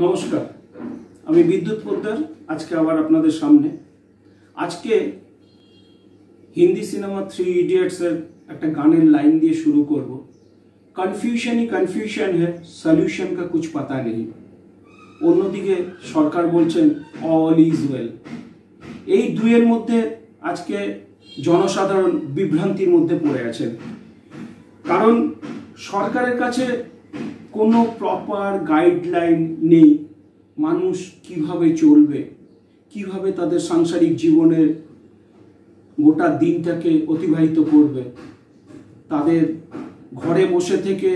নমস্কার। আমি বিদ্যুৎ পোদ্দার, আজকে আবার আপনাদের সামনে। আজকে হিন্দি সিনেমা থ্রি ইডিয়টসের একটা গানের লাইন দিয়ে শুরু করব। কনফিউশন ই কনফিউশন হে, সলিউশন কা কুছ পাতা নেই। অন্যদিকে সরকার বলছেন অল ইজ ওয়েল এই দুয়ের মধ্যে আজকে জনসাধারণ বিভ্রান্তির মধ্যে পড়ে আছেন। কারণ সরকারের কাছে কোনো প্রপার গাইডলাইন নেই মানুষ কীভাবে চলবে, কীভাবে তাদের সাংসারিক জীবনের গোটা দিনটাকে অতিবাহিত করবে, তাদের ঘরে বসে থেকে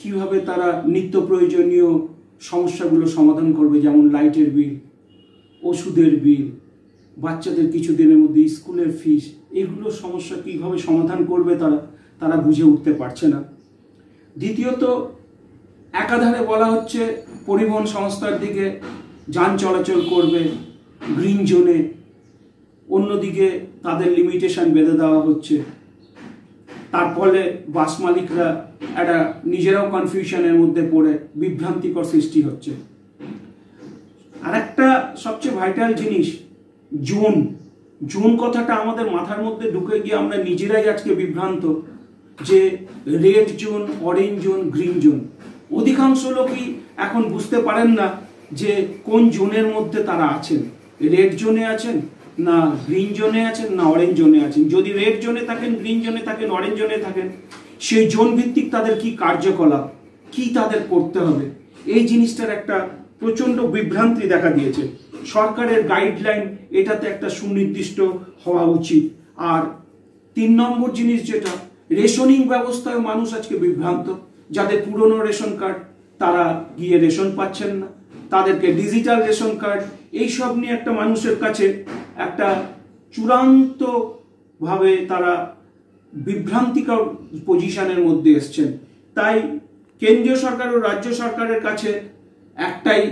কীভাবে তারা নিত্য প্রয়োজনীয় সমস্যাগুলো সমাধান করবে, যেমন লাইটের বিল, ওষুধের বিল, বাচ্চাদের কিছু দিনের মধ্যে স্কুলের ফিস, এগুলো সমস্যা কীভাবে সমাধান করবে তারা তারা বুঝে উঠতে পারছে না। দ্বিতীয়ত একাধারে বলা হচ্ছে পরিবহন সংস্থার দিকে যান চলাচল করবে গ্রিন জোনে, অন্যদিকে তাদের লিমিটেশন বেঁধে দেওয়া হচ্ছে। তার ফলে বাস মালিকরা একটা নিজেরাও কনফিউশনের মধ্যে পড়ে, বিভ্রান্তিকর সৃষ্টি হচ্ছে। আর একটা সবচেয়ে ভাইটাল জিনিস, জোন। জোন কথাটা আমাদের মাথার মধ্যে ঢুকে গিয়ে আমরা নিজেরাই আজকে বিভ্রান্ত যে red zone orange zone green zone. অধিকাংশ লোকই এখন বুঝতে পারেন না যে কোন জোনের মধ্যে তারা আছেন। রেড জোনে আছেন না গ্রিন জোনে আছেন না অরেঞ্জ জোনে আছেন। যদি রেড জোনে থাকেন, গ্রিন জোনে থাকেন, অরেঞ্জ জোনে থাকেন, সেই জোন ভিত্তিক তাদের কি কার্যকলাপ, কি তাদের করতে হবে? এই জিনিসটার একটা প্রচণ্ড বিভ্রান্তি দেখা দিয়েছে। সরকারের গাইডলাইন এটাতে একটা সুনির্দিষ্ট হওয়া উচিত। আর তিন নম্বর জিনিস যেটা, রেশনিং ব্যবস্থায় মানুষ আজকে বিভ্রান্ত। যাদের পুরনো রেশন কার্ড, তারা গিয়ে রেশন পাচ্ছেন না। তাদেরকে ডিজিটাল রেশন কার্ড, এইসব নিয়ে একটা মানুষের কাছে একটা চূড়ান্ত ভাবে তারা বিভ্রান্তিকর পজিশনের মধ্যে এসছেন। তাই কেন্দ্রীয় সরকার ও রাজ্য সরকারের কাছে একটাই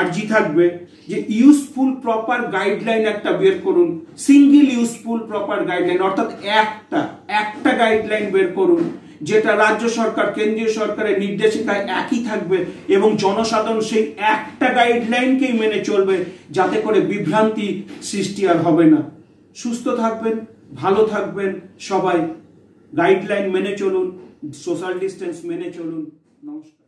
আর্জি থাকবে যে ইউজফুল প্রপার গাইডলাইন একটা বের করুন। সিঙ্গেল ইউজফুল প্রপার গাইডলাইন অর্থাৎ একটা একটা গাইডলাইন বের করুন। যেটা রাজ্য সরকার, কেন্দ্রীয় সরকারের নির্দেশিকায় একই থাকবে এবং জনসাধারণ সেই একটা গাইডলাইনকেই মেনে চলবে যাতে করে বিভ্রান্তি সৃষ্টি আর হবে না। সুস্থ থাকবেন, ভালো থাকবেন সবাই। গাইডলাইন মেনে চলুন সোশ্যাল ডিস্টেন্স মেনে চলুন। নমস্কার।